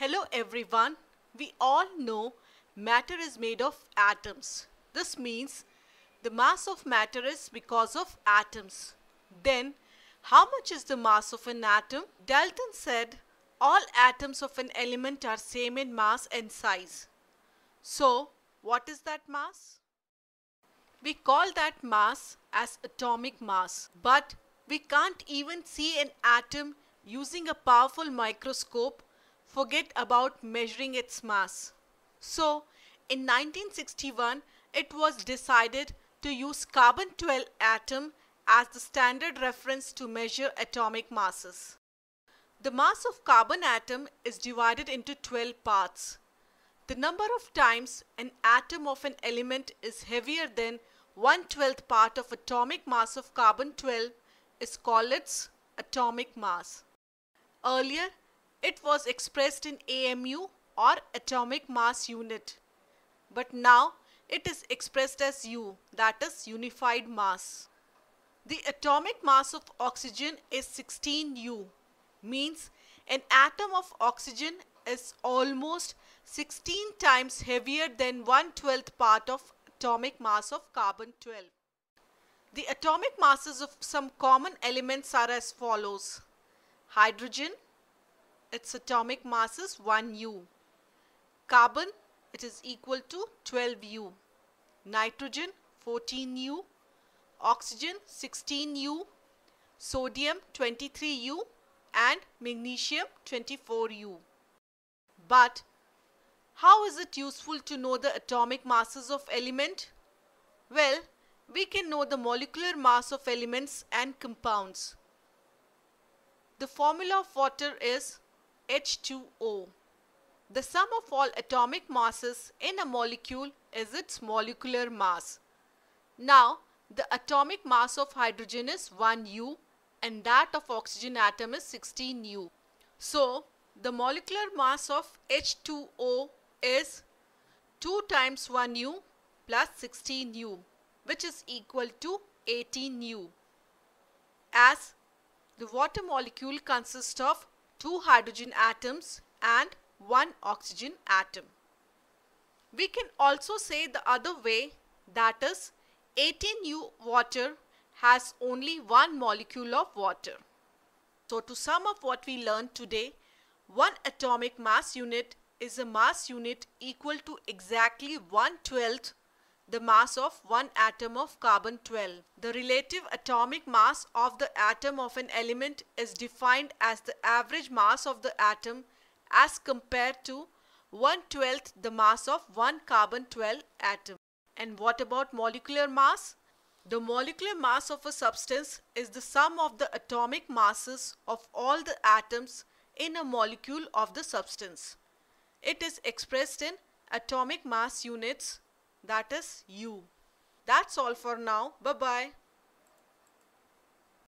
Hello everyone. We all know matter is made of atoms. This means the mass of matter is because of atoms. Then how much is the mass of an atom? Dalton said all atoms of an element are same in mass and size. So what is that mass? We call that mass as atomic mass. But we can't even see an atom using a powerful microscope forget about measuring its mass. So, in 1961, it was decided to use carbon-12 atom as the standard reference to measure atomic masses. The mass of carbon atom is divided into 12 parts. The number of times an atom of an element is heavier than 1 12th part of atomic mass of carbon 12 is called its atomic mass. Earlier, it was expressed in AMU or atomic mass unit. But now it is expressed as U, that is unified mass. The atomic mass of oxygen is 16U, means an atom of oxygen is almost 16 times heavier than 1 12th part of atomic mass of carbon 12. The atomic masses of some common elements are as follows. Hydrogen, its atomic mass is 1U. Carbon, it is equal to 12U. Nitrogen, 14U. Oxygen, 16U. Sodium, 23U. And magnesium, 24U. But how is it useful to know the atomic masses of element? Well, we can know the molecular mass of elements and compounds. The formula of water is H2O. The sum of all atomic masses in a molecule is its molecular mass. Now, the atomic mass of hydrogen is 1U and that of oxygen atom is 16U. So, the molecular mass of H2O is 2 times 1U plus 16U which is equal to 18U. As the water molecule consists of two hydrogen atoms and one oxygen atom. We can also say the other way that is 18U water has only one molecule of water. So to sum up what we learned today, one atomic mass unit is a mass unit equal to exactly 1 12th the mass of one atom of carbon 12. The relative atomic mass of the atom of an element is defined as the average mass of the atom as compared to 1 12th the mass of one carbon 12 atom. And what about molecular mass? The molecular mass of a substance is the sum of the atomic masses of all the atoms in a molecule of the substance. It is expressed in atomic mass units that is U. That's all for now. Bye-bye.